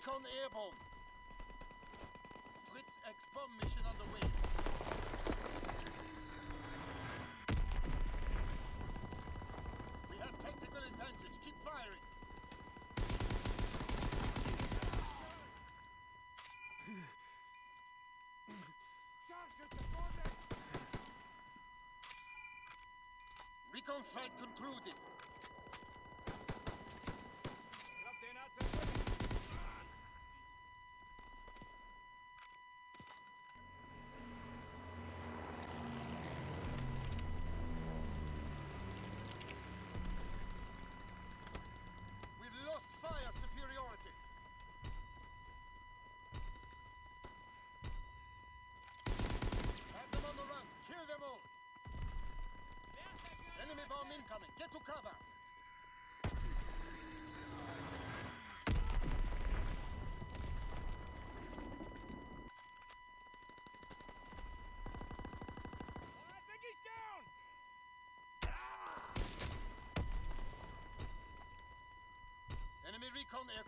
Recon airborne. Fritz X-bomb mission underway. We have tactical advantage. Keep firing. Recon flight concluded.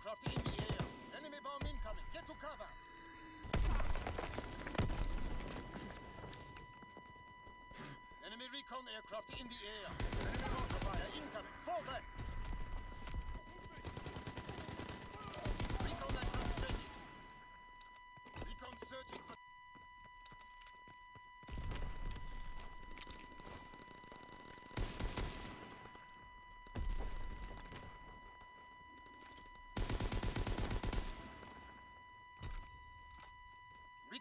Aircraft in the air. Enemy bomb incoming. Get to cover. Enemy recon aircraft in the air. Enemy mortar fire incoming. Fall back. Recon aircraft ready. Recon searching for...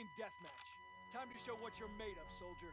Team deathmatch. Time to show what you're made of, soldier.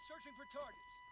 searching for targets.